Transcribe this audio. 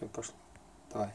Все, пошло. Давай.